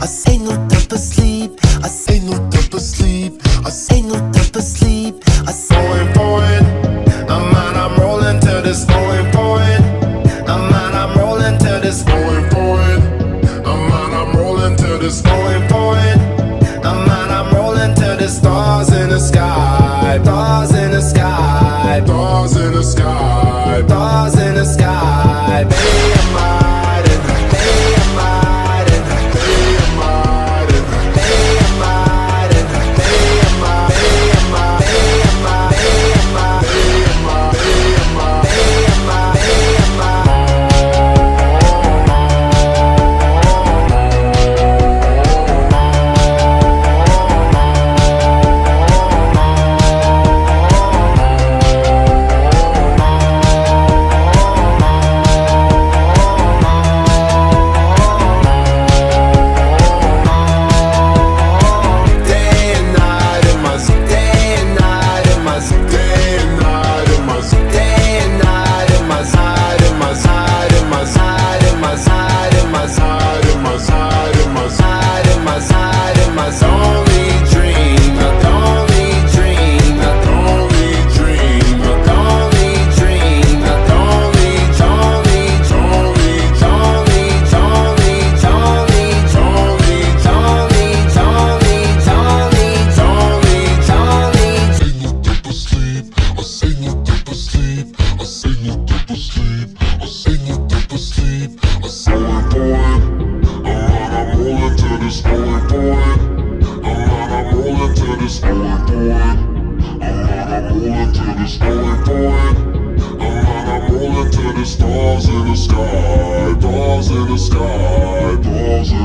I say no type of sleep. I say no type of sleep. I say no type of sleep. this boy, boy. I'm not, I'm all into this boy, boy. I'm not, I'm all into this boy, boy. I'm not, I'm all into stars in the sky, stars in the sky, stars